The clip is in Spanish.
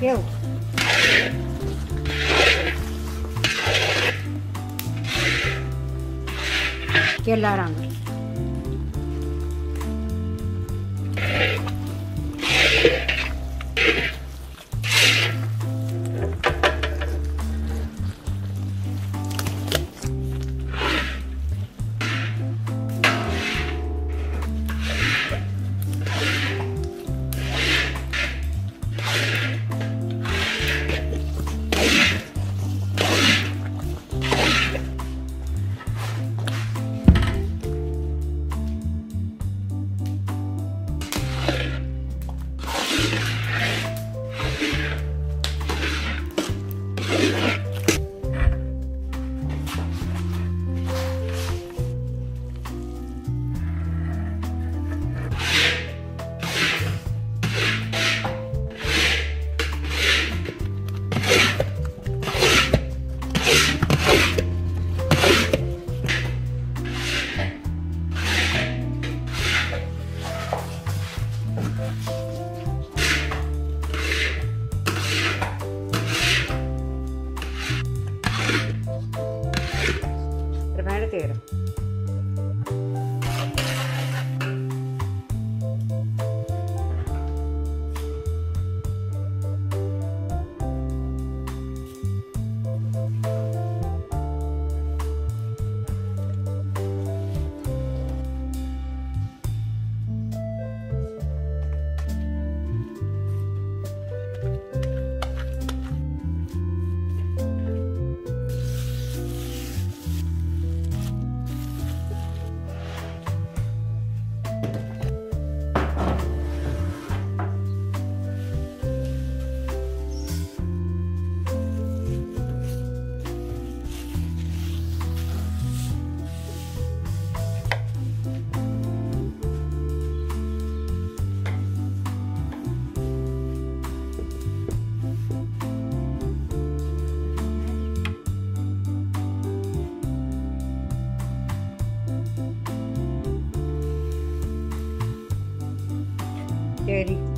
Dilarang. Terbaik carretera. ready.